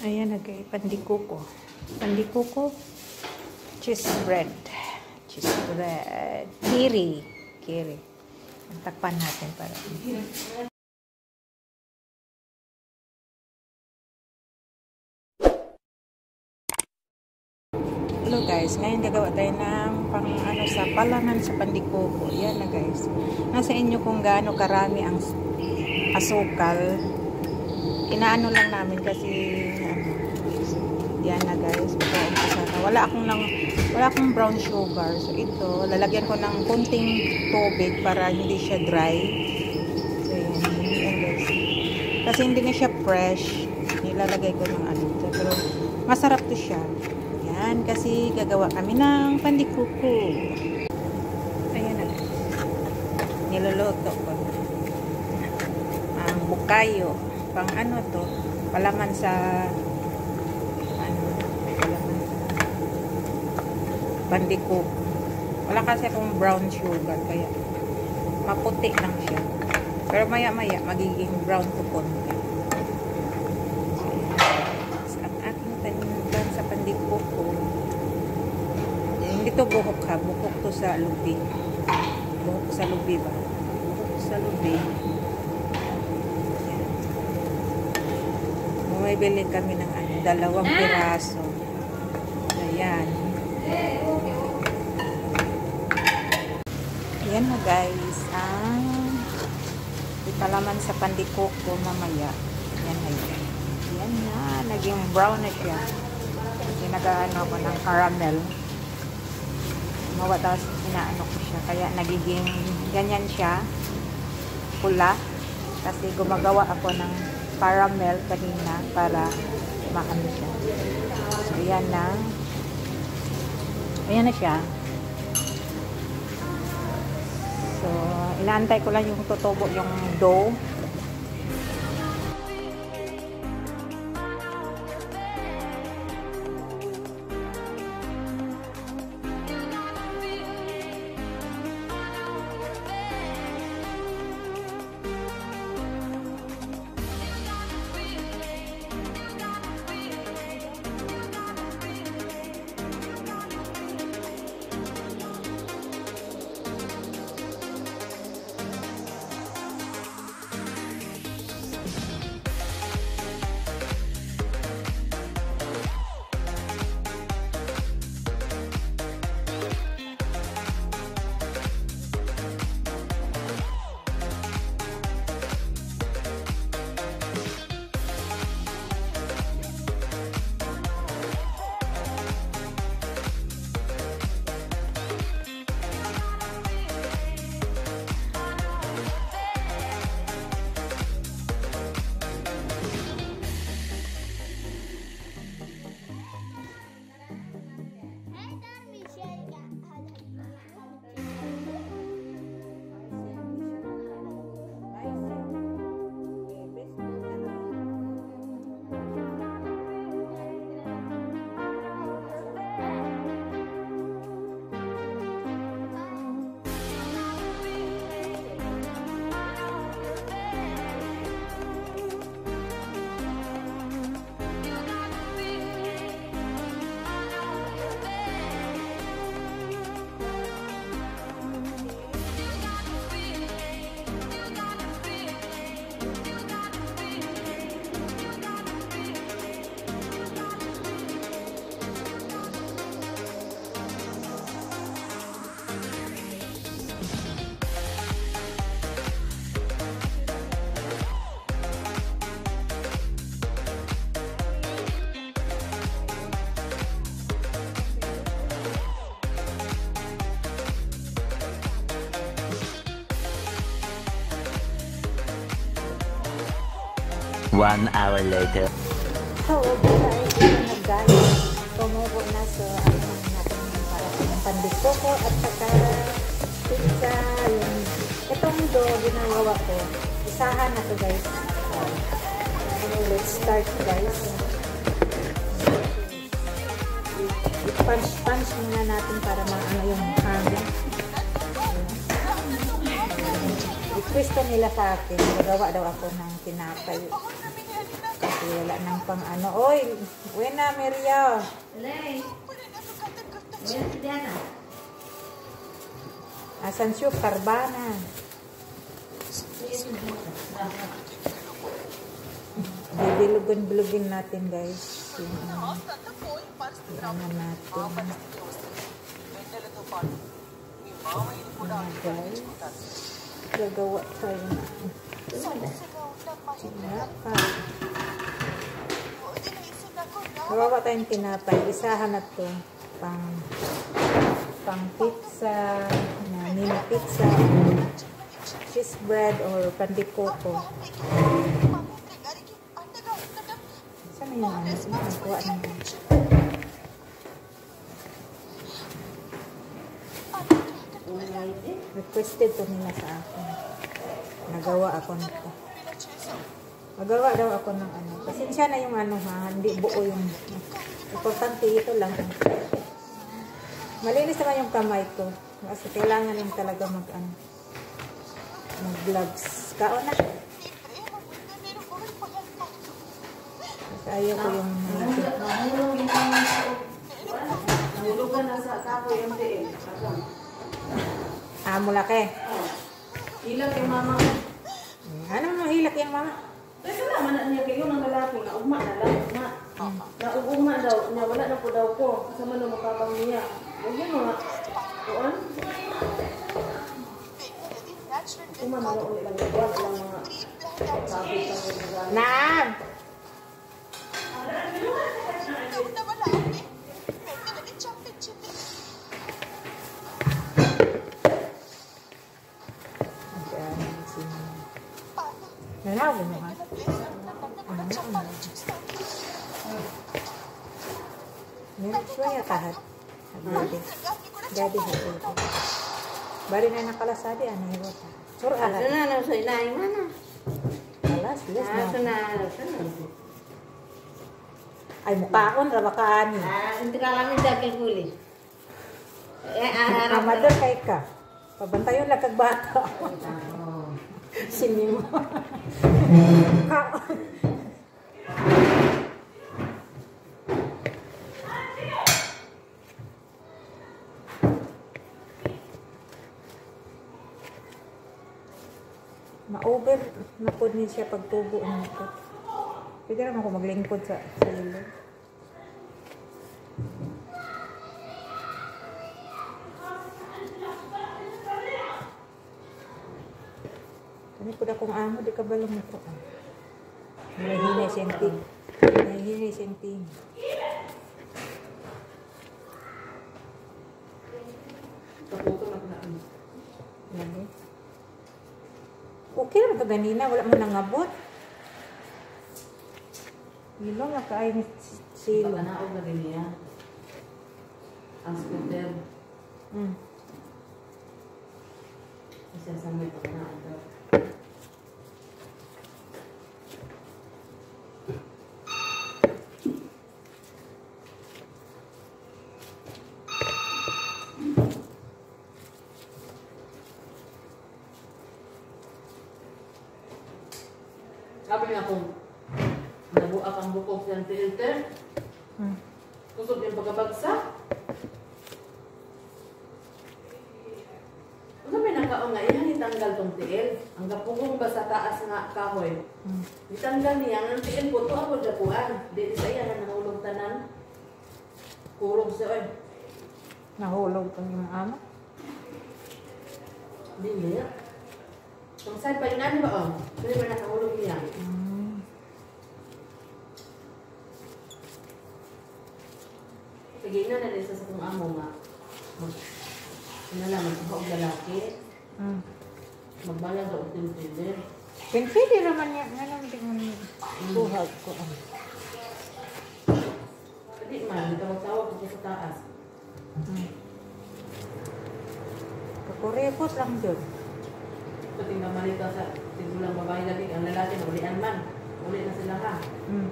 Ayan, nagay pandikuko. Pandikuko, cheese bread. Cheese bread. Kiri. Kiri. Takpan natin para. Hello guys, ngayon gagawa tayo ng pang ano sa palaman sa pandikuko. Yan na guys. Nasa inyo kung gaano karami ang asukal. Inaano lang namin kasi yan na guys. Sana. Wala akong nang wala akong brown sugar. So ito, lalagyan ko ng kunting tubig para hindi siya dry. So yan, yan guys. Kasi hindi na siya fresh. Nilalagay ko ng ano. Pero masarap to siya. Yan, kasi gagawa kami ng pandikuko. Ayan na. Niluluto ko. Ang bukayo. Pang ano to? Palaman sa ano? Palaman sa pandikuko. Wala kasi akong brown sugar. Kaya maputi lang siya. Pero maya maya magiging brown to konti. pandikuko. Hindi to buhok ha. Buhok to sa lubi. Buhok sa lubi ba? Buhok sa lubi. Bumibili kami ng ano, dalawang piraso. Ayan. Ayan na guys. Ah, ipalaman sa pandikuko mamaya. Yan na yan. Yan na. Naging brown na siya nag-ano ako ng caramel. Mawa tapos inaano ko siya. Kaya nagiging ganyan siya. Pula. Kasi gumagawa ako ng caramel kanina para maano siya. So, ayan na. Ayan na siya. So, inaantay ko lang yung tutubo yung dough. One hour later. So, guys, naggaling. Tumubo na sa ano natin para sa pandikoko at saka pizza. Yung, itong do, ginagawa ko. Isahan na to guys. Um, let's start guys. I-punch-punch muna natin para maano yung hangin. I-twist nila sa akin. Nagawa daw ako ng tinapay. Kasi wala nang pang ano. Oy, buena, Maria. Asan siya? Carbana. Bibilugin-bilugin natin, guys. Yung, ano, yung ano natin. Ayan, guys. Gagawa tayo na. Tinapay. Gawa tayong tinapay. Isahan na to. Pang, pang pizza, na mini pizza, cheese bread, or pandikoko. Saan yung ano? Nagkuha na Requested to nila sa akin. Nagawa ako nito. Magawa daw ako ng ano. Pasensya na yung ano ha. Hindi buo yung... Importante ito lang. Malinis naman yung kamay ko. Kasi kailangan din talaga mag ano. Mag gloves. Kaon na. Kasi ayaw ko yung... Nahulog Nahulugan na sa kapo yung tiil. Ah, mulaki. Ilang kay mama. Ano mahilak yung mama? Kasi naman na niya kayo ng lalaki na ugma na lang. Ugma. Na ugma daw. Niya wala na po daw ko. Kasama na makapang niya. Huwag yun mga. Kuan? Ugma na lang ulit lang. Kuan lang mga. Sabi sa mga. Naam! Nanaw mo ha? Meron siya ya kahat. Dadi. Dadi hati. Bari na nakalasadi ano yung wata. Sur alat. Sana na sa ilalim mana? Alas, yes Ah, na. sana, sana. Ay mukhaon, rabaka ani. Ah, hindi ka kami daging huli. Eh, ah, harap Amador kay ka. Pabantayon lang kag bata. Sini mo. Ma-over na po niya siya pagtubo nito. Pwede naman ako maglingkod sa, sa ilog. Na kung amo, di ka ba lumito? Mahihina siyang ting. Mahihina siyang ting. Kaputo na na. Yan eh. Okay naman ito ganina, wala mo nangabot. Ilong na kaay ni silo. Baka naog na niya. Ang scooter. Mm. Isa sa may pagkanaan daw. Sabi niya kung nabuak ang bukog ng filter, Mm. kusog yung pagkabagsak. Ano may nakaong nga, ihan itanggal tong tiil. Ang gapungong ba sa taas nga kahoy. Mm. Itanggal niya, ang tiil po, ito ako dapuan. Di sa iya na nahulog tanan. Kurog siya, oy. Nahulog ang iyong amo. Di niya. Kung saan pa yun, ano ba, oh? Hindi ba nakahulog niya? Mm. Sige na na sa kong amo nga. Ano lang, magkaog lalaki. Mm. Magbalag sa util-util. Pwede naman niya. Ano hindi mo buhag ko. Pwede man, tawag-tawag ko sa taas. Mm. Kakuripot lang dyan. So, tingnan man ito sa tigulang babae lagi. Ang lalaki, naulian man. Uli na sila ha. Mm.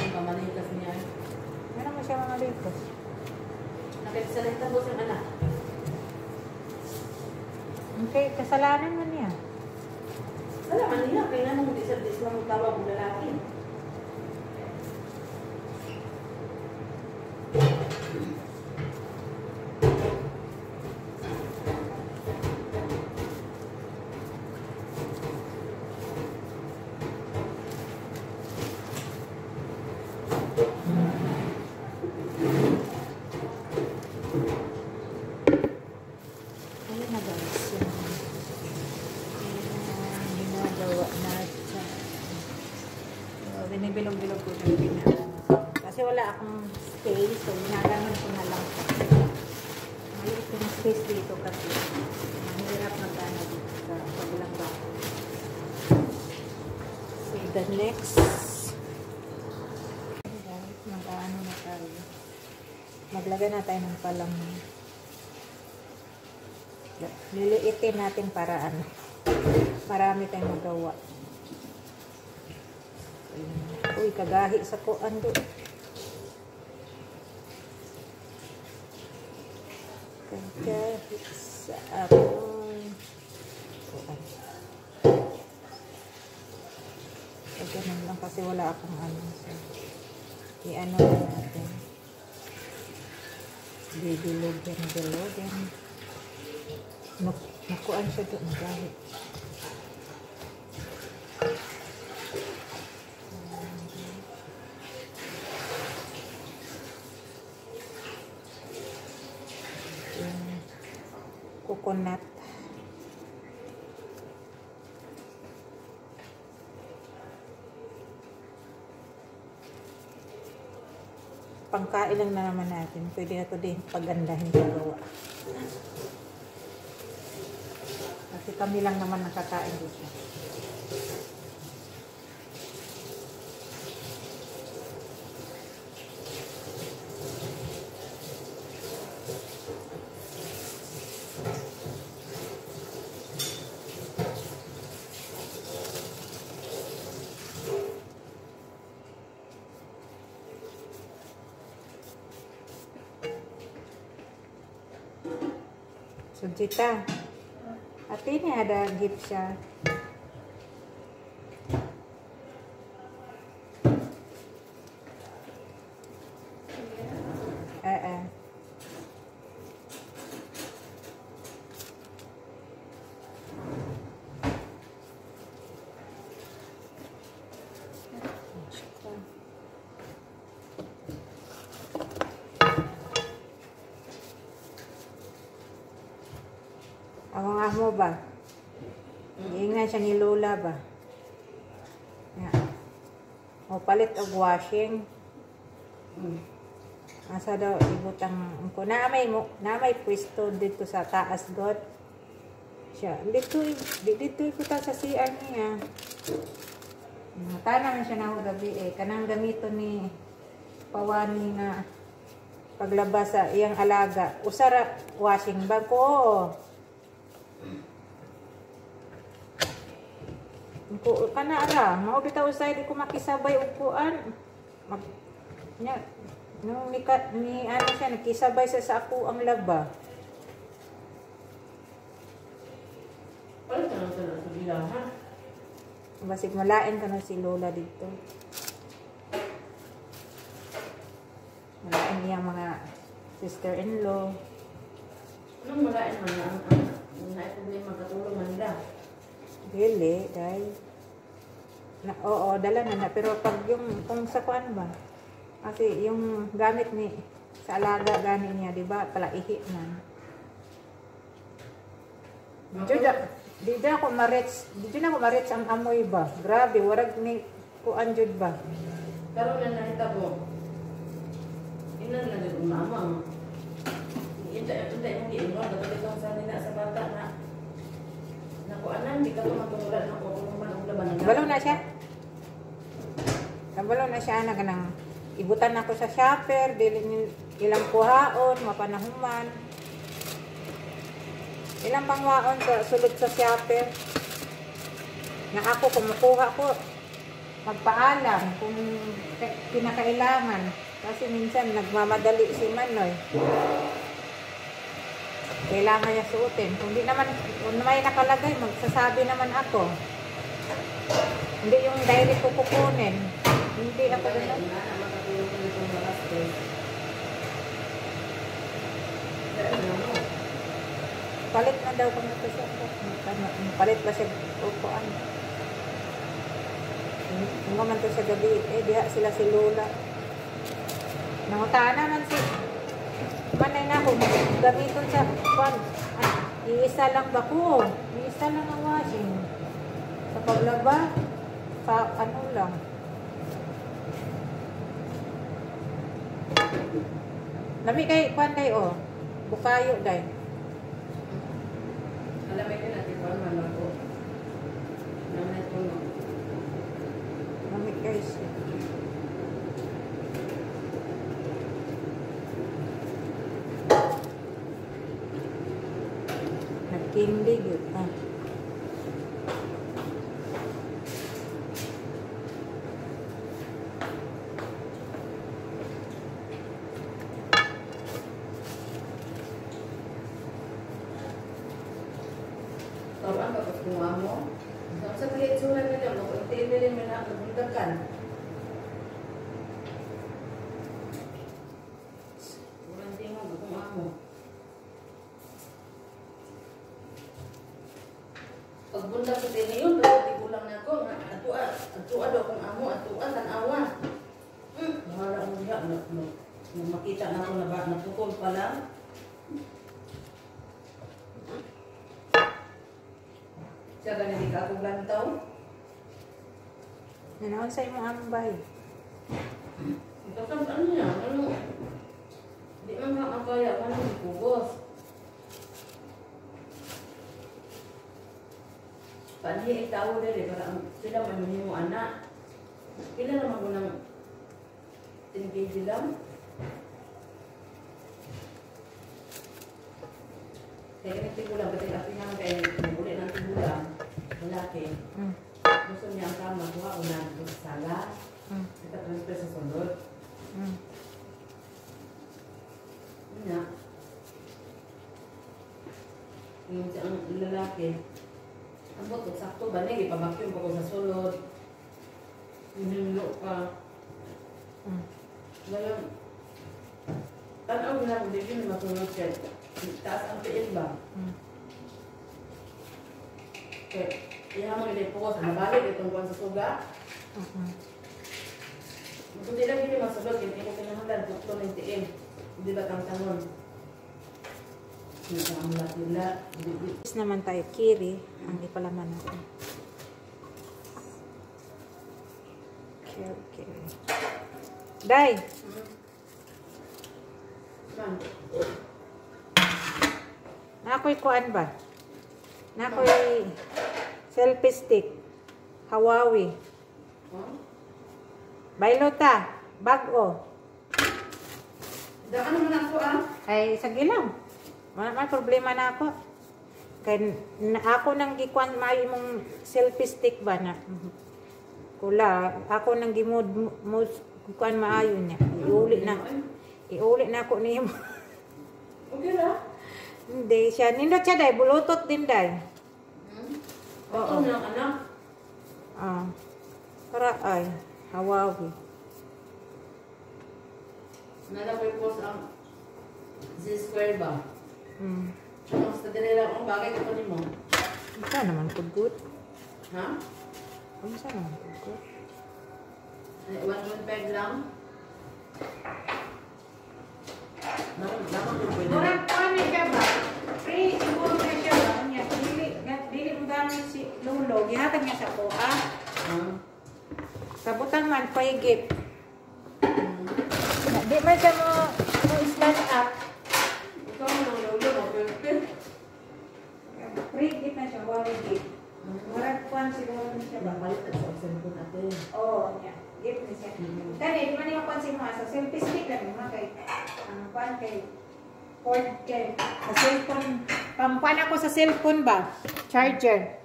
Ang kamalikas niya. Siya mga litos? Nakita mo siyang anak. Okay, kasalanan mo niya. Wala man niya. Kaya nga hindi siya di sila magtawag ng lalaki. dalawa natin. So, binibilog-bilog ko na yung Kasi wala akong space, so ginagamit ko na lang. Maliit yung space dito kasi mahirap mag-ano dito sa kabilang bako. So, the next mag-ano na tayo. Maglagay na tayo ng palaman. Liliitin natin para ano. Marami tayong magawa. Uy, kagahi sa kuan do. Kagahi sa akong kuan. So, ganun lang kasi wala akong ano. So, i-ano na natin. Bibilogyan, bilogyan. Nak nakuan siya doon, dahil. Yung coconut. Pangkain lang na naman natin. Pwede na ito din pagandahin sa gawa. Kasi kami lang naman nakakain dito. kita. Artinya ini ada gipsnya mo ba? Iingay siya ni Lola ba? Nga. O palit og washing. Asa daw ibutang ko na may mo na may pwesto dito sa taas god. Siya dito di- dito ko ta sa CR niya. Tanang siya na gabi eh kanang gamito ni pawani nga paglabas sa iyang alaga. Usara washing bag ko. Ko kana ara, mao bitaw usay di ko makisabay og kuan. Mag nya nung ni, ka, ni ano siya nakisabay sa sa ako ang laba. Lang. Basig malain ka na si Lola dito. Malain niya mga sister-in-law. Anong malain man na ang problema katulong man nila. Dili, dahil na, oo, dala na na. Pero pag yung, kung sa kuan ba, kasi yung gamit ni, sa alaga gani niya, di ba, palaihi man. Dito na, dito ako marets, dito na ako marets ang amoy ba. Grabe, warag ni kuan jud ba. Karon na nakita ko. Inan na din mama. Ita ita yung giingon dapat itong sa nila sa bata na nakuanan di ka to matuluran ako kung man ang laban na. Na siya. Nabalaw na siya na kanang ibutan ako sa shopper, dili ni ilang kuhaon, mapanahuman. Ilang pangwaon sa sulod sa shopper. Na ako kumukuha ko, magpaalam kung ka- kinakailangan. Kasi minsan nagmamadali si Manoy. Kailangan niya suotin. Kung di naman, kung may nakalagay, magsasabi naman ako. Hindi yung direct ko kukunin. Hindi ako ganun. Palit na daw kung ito siya. Ano, palit ba siya upuan? Kung man to sa gabi, eh, diha sila si Lola. Nangutana man si manay na ko gamiton sa kwan ah, iisa lang ba ko? Iisa lang ang washing. Sa paglaba sa ano lang. Lami kay kwan kay oh. Bukayo dai alam mo na di ba Nagkindig yun. Ah. Tawag ka pag kumuha mo. Sa sa kaya itsura nila, no? Kung tinilin mo na, nabundakan. Walang tingog, kumuha mo. Pagbundak ko din yun, dapat ikulang na ako. nga, Atua, atua daw kung amo, atua, tanawa. Hmm, bahala mo diya. No, no. Nung makita na ako na ba, naputol pa lang. Siya di ka akong lantaw. Nanahon sa imong ambay. Ito ano niya, ano? Di man nga makaya ka nang pugos. Panhi itaw dere para ang- sila may mahimo anak. Pila naman ko ng 10 kg lang. Kaya ganit tigulang, pati ako niya kaya nabuli ng tigulang. Lalaki. Mm. Gusto niya ang kama, kuha unan sa sala. Mm. Kita transfer sa sundot. Mm. Yun nga. Yung lalaki, buto, sakto ba niya, ipabakyong ko sa sulod. Hinilo ka. Mm. Ngayon, tanaw na kung di yun masunod siya. Taas ang piil ba? Mm. Kaya, iha mo nila po sa nabalik itong kuwan sa suga. Mm. Kung di lang hindi masulod, hindi mo kinahanglan, tukto ng tiil. Hindi ba kang tangon? Next naman tayo, kiri. Ang ipalaman natin. Kiri, kiri. Day, nakoy kuan ba? Nakoy selfie stick. Hawawi. oh? Bailota. Bago. Daan naman ako ah. Ay, sa gilam. Wala may problema na ako. Kay na, ako nang gikuan maayo mong selfie stick ba na kula ako nang gimod mo kuan maayo niya iuli na iuli na ako nimo Okay na. hindi siya nindot siya dai bulutot din dai Hmm? Oo. Na anak. ah para ay hawawi Nalapay po sa Z-square ba? Hmm Ano, sa dinila akong bagay ko ni mo. Isa naman po good. Ha? Isa naman po good. Ay, 1.5 lang. Naman, naman ko pwede. Murag kuan na siya ba? Free, siguro na siya ba? Niya, dili, dili mo gamit si Lolo. Gihatag niya sa ko, ah. Ha? Kabutan man, paigip. Di man siya mo, mo stand up. Ikaw mo ng lolo mo, perfect. Free wali gip. Murag kuan siguro na siya ba? Balik sa cellphone natin. Oo, niya. Gip na siya. Kani, di man yung pansin mo, sa selfie stick ka mo, kay, ang kuan kay, cord kay, sa cellphone, pampan ako sa cellphone ba? Charger.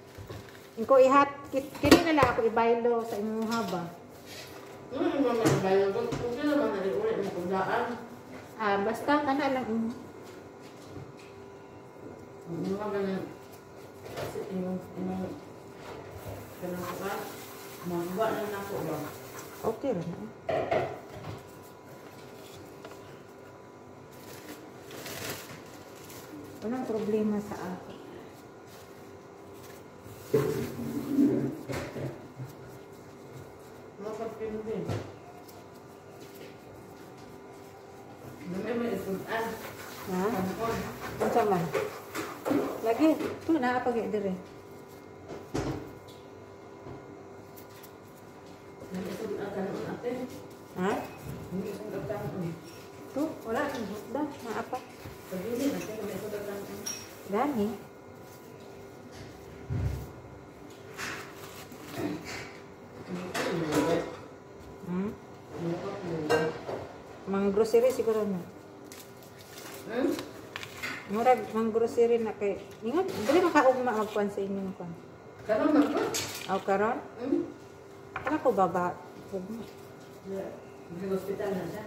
Ko ihat, kit- kini na lang ako ibaylo sa imuha ba? Ano yung mga nagbayad ko? Kung sila man naliulit mo kung. Ah, basta kana lang. mm. Ang mga ganyan. Kasi inong, inong, ganun ko ka. Magawa na na ako ba? Okay ra na. Walang problema sa ako. Makapin din. Namay may isunan. Ha? Kampon. Unsa man? Lagi, tu na pag dire. May isunan ka noon ate. Ha? May isunan ka noon. To, wala kang hukda. Maapa. Pag-ini, nanti kami sa datang. Gani. Hmm? Mang grocery siguro na. Hmm? Murag mang grocery na kay. Ingat, dili makaugma magkuan sa inyong kuan. Karon man ko? Aw karon, Hmm? ano ko baba? Ugma. Sa hospital na siya.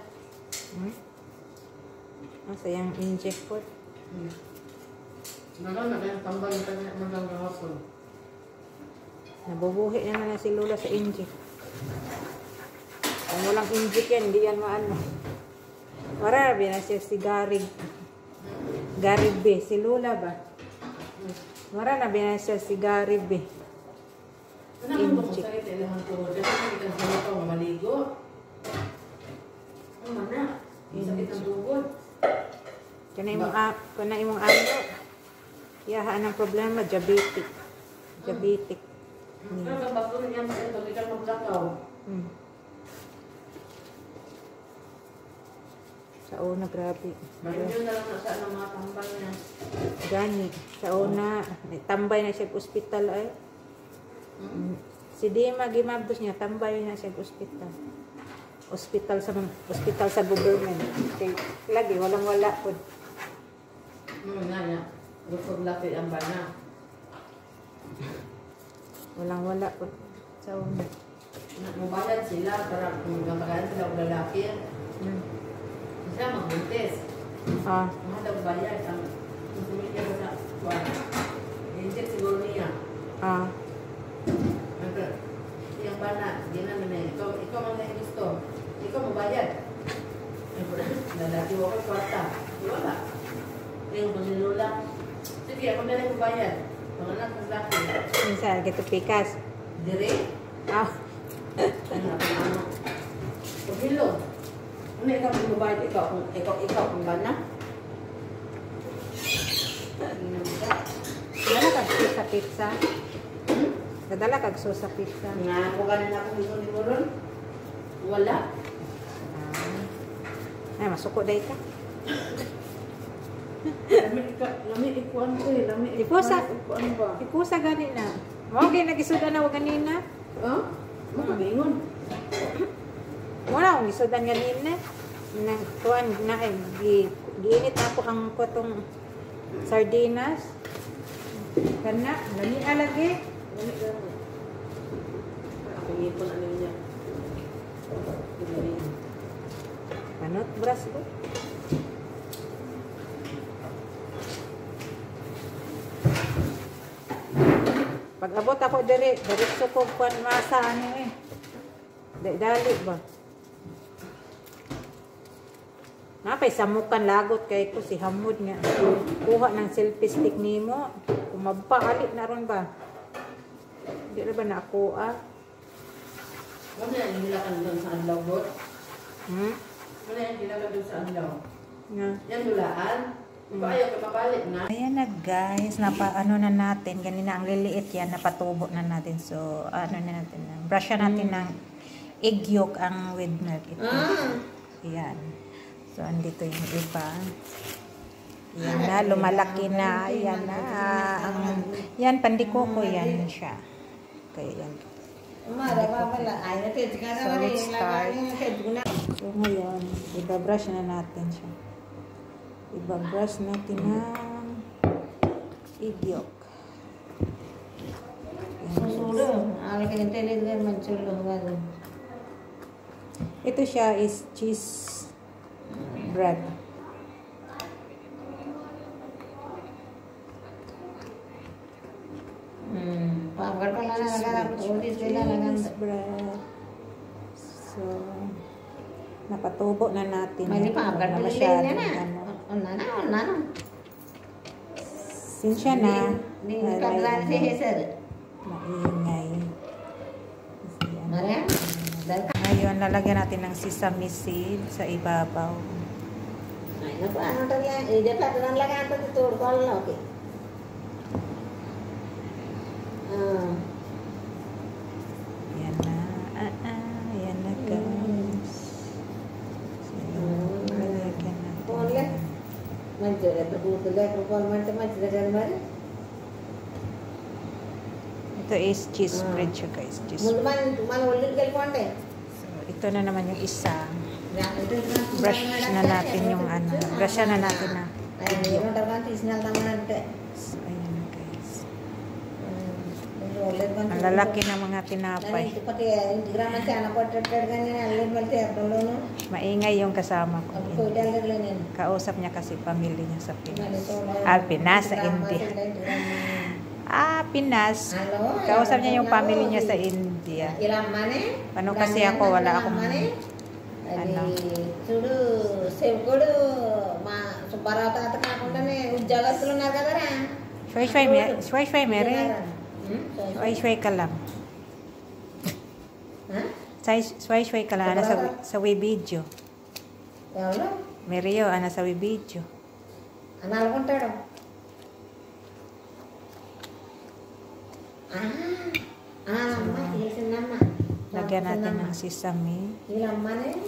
Hmm? Asa yang inject po. Hmm. Nalang na kayang tambal na kanya magang kahapon. Nabubuhi na na si Lola sa inject. Kung walang inject yan, hindi yan maano. Marabi na siya si Garig. Garig B. Si Lola ba? Mara na na siya si Garig B. Ano ang mo Inject. sakit ilahan ko? Kasi kita sa mga tao maligo. Ano man na? Sakit ang tugod. Kana imong a, kana imong ano. Yahaan ang problema, diabetic. Diabetic. Ano ang bakuro niya sa ito? Kita maglakaw. Hmm. Sa una, grabe. Yun na lang na sa mga tambal niya? Gani. Sa una, tambay na siya sa ospital ay. Hmm? Si Dima gimabdos niya, tambay na siya sa ospital. Ospital sa ospital sa government. Kay lagi walang wala po. Ano nga niya? Gusto laki ang bana. Walang wala po. Sa una. Mabayad sila para kung gamagaan sila o lalaki. Hmm. Sila magbuntis. Ah, Mga daw bayad ang sumilya ko sa kuwan. Inject siguro niya. ah, Pero, Yung bana, di namin na ikaw, ikaw man na gusto. Ikaw mabayad. Ay, pero, Lalaki ko kay kwarta. Wala. Yung kung sinula. Sige, ako na rin mabayad. Mga anak ng laki. minsan gito pikas. Dire. Ah, Ano, ano. Kung ikaw ang mabayad? Ikaw, kung ikaw, ikaw, kung bana. dala kag sus sa pizza. Hmm? Nadala kag sus sa pizza. Nga, kung ganin ako dito ni Moron. Wala. Ah. Ay, masuko day ka. Lami ikuan ko eh, lami Ipusa. ikuan ba? Ipusa gani na. Mao gyud nagisuda na ganina. Oh? Makagingon. Wala akong gisudan ganina. Na kuan na ay gi giinit ako ang kotong sardinas. Kana, lami alagi. Lami ka. Ako ngipon ano niya. Panot bras ko. Pag abot ako dire, diretso ko kuan masa ano eh. Dali ba? Napay samukan lagot kay ko si Hamud nga. Kuha ng selfie stick nimo. Kumabali na ron ba? Di na ba na ako ah? Ano yan, nilakan doon sa anlaw bot? Hmm? Ano yan, nilakan doon sa anlaw? Nga. Yan dulaan? Ayaw ka mabalik na? Ayan na guys, napa ano na natin, ganina ang liliit yan, napatubo na natin. So, ano na natin, brush na natin ng egg yolk ang with milk. Ito. Ayan. So, andito yung iba. Yan na, lumalaki na. Yan na. ang, yan, pandikoko yan siya. Kaya yan. Umara pa pala. Ay, natin. Kaya So, let's start. So, ngayon, ibabrush na natin siya. Ibabrush natin ng. Yan. Susulo. Ang kanyang telegram mansulo nga doon. Ito siya is cheese sila lang. Cheese bread. So, napatubo na natin. Mali yan. pagar Wala pa masyadong lang na. ano. Ano na, ano na. Sinsya na. Di Alay, paglan si ano, Heser. Maingay. Yan. Maria? Dahil ka. Ngayon, lalagyan natin ng sesame seed sa ibabaw. Ayun po, ano eh, ito lang? Hindi pa, ito lang lagyan ito dito. Kung ano, okay. Ah. Yan na. Ah, ah. Yan na, guys. Mm. Lalagyan natin. Ponle. Manjur, ito po ito lang. Kung manjur, manjur, manjur. Ito is cheese ah. spread siya, guys. Cheese spread. Mulu man, man, ulit galpon tayo. Eh. Ito na naman yung isa. Brush na natin yung ano. Brush na natin na. Ayan na guys. Ang lalaki ng mga tinapay. Maingay yung kasama ko. Kausap niya kasi pamilya niya sa Pinas. Ah, Pinas sa India ఇంటికి రమ్మని. Ah, Pinas. Halo, Kausap niya yung halo, family niya sa halo. India. ఇలా అమ్మనే Ano kasi ako, wala akong- అది ano. చూడు సేవకుడు మా సుబ్బారావు తాత కాకుండానే ఉద్యోగస్తులు ఉన్నారు కదరా Shway shway me. Shway shway mere. ఉం? Shway shway ka lang. ఆ? Say shway shway ka lang. Ana sa sa video. ఎవరు Merio, ana sa video. అని అనుకుంటాడు ఆ, Lagyan natin ng sesame. Ilang manin?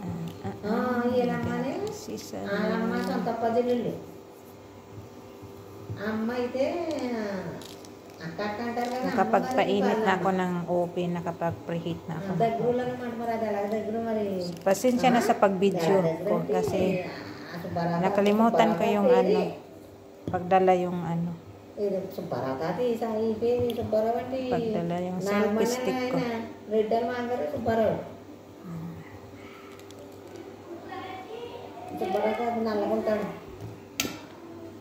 Ah, ah, ah. ilang manin? Sesame. Ah, ma santa padilili. Amma ite Nakapagpainit na ako ng oven, nakapag-preheat na ako. Pasensya na sa pag-video ko kasi nakalimutan ko yung ano, pagdala yung ano. Subbarao తాత ఈ సాయి ఈ పేరు సుబ్బారావు అంటే Pagdala yung నాలుగు selfie stick ko. ఆయన రెడ్డల్ మాంగారు సుబ్బారావు సుబ్బారావు తాత నల్లగుంటాడు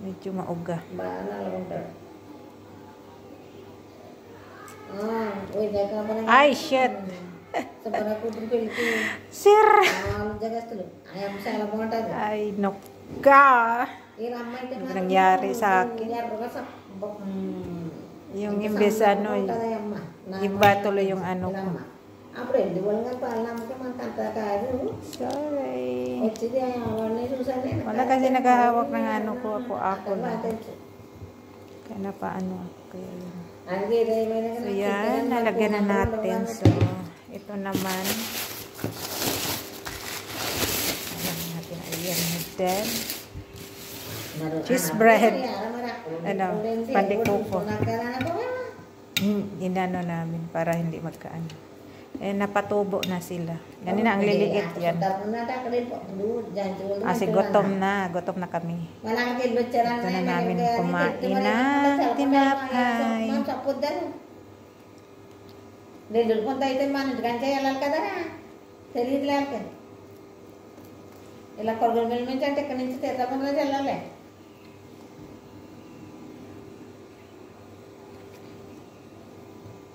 medyo mauga. బాగా నల్లగుంటాడు ఆ, వైజాగ్ కాపురం Ay, shit! సుబ్బారావు కూతురు పెళ్ళికి Sir! నాలుగు ఉద్యోగస్తులు ఆ అమ్మ చాలా బాగుంటుంది Ay, noka! వీళ్ళ అమ్మాయి అయితే మాత్రం Nangyari sa akin. Bak, mm, yung imbes ano, eh, iba tuloy yung ano ko. April, ah, diwal nga pa alam ko man tanta kayo. Eh, Sorry. O sige, ah, wala susan na. Wala kasi nagahawak ng ano ko ako ah, ako na. Kaya eh. na pa ano. Kaya yun. So yan, nalagyan na natin. So, ito naman. Ayan natin. Ayan natin cheese bread. Ano, pandikoko. Hmm, inano namin para hindi magkaano. Eh, napatubo na sila. Ganun na ang liliit yan. Kasi gutom na. Gutom na kami. Ito na namin kumain na tinapay. Dendul pun tayo tayo manit. Ganyan lalka da na. Salir lalka. Ila korgol mil minsan. Teka ninsa teta pun na lalala.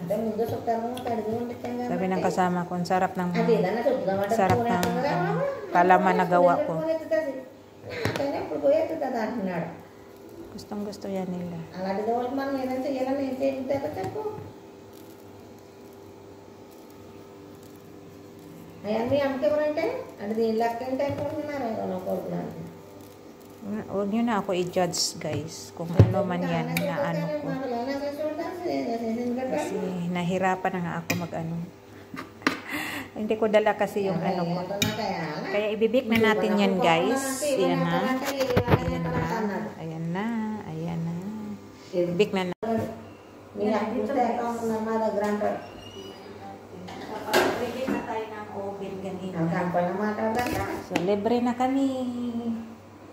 తిరిగి తిరిగారంటారు కదా Ayun natin para. ఉమ్, చెప్పకూడదు అంటే ముందు చుట్టాలు కడిగి ఉండిచ్చాం Sabi ng kasama ko, ang sarap ng అది ఏదన్నా చెప్తామంటే sarap ng ano, palaman na gawa ko. నాకైనా ఇప్పుడు పోయేస్తుంది అంటున్నాడు Gustong gusto yan nila. అలాంటి వాళ్ళకి మనం ఏదైనా చేయాలని ఏం చేయించాక చెప్పు అవన్నీ అమ్మకెవరంటే అంటే దీని లెక్క ఏంటి అనుకుంటున్నారు ఎవరో కొడుకున్నారు Huwag nyo na ako i-judge guys kung ano man yan na ano ko. Kasi nahirapan na nga ako mag-ano. Hindi ko dala kasi yung ano ko. Kaya ibibik na natin yan guys. Ayan na. Ayan na. Ayan na. Ayan na. Ibibik na natin. So, libre na kami.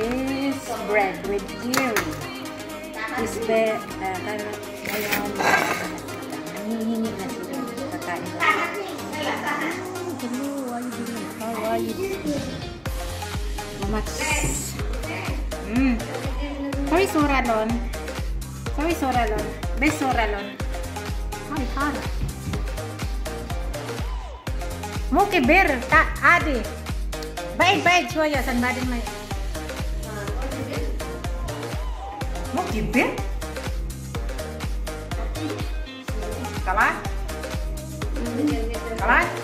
fish bread with dairy. Fish bread, uh, ano, ngayon, nangihingi na sila. Kakain na. Hello, how you doing? How are you? Mamats. Mm. Sorry, Soralon. Sorry, Soralon. Best Soralon. Hi, hi. Muki bir, ta, adi. Baik, baik, choya, san badin may. Mau gitu? Kalah? Kalah?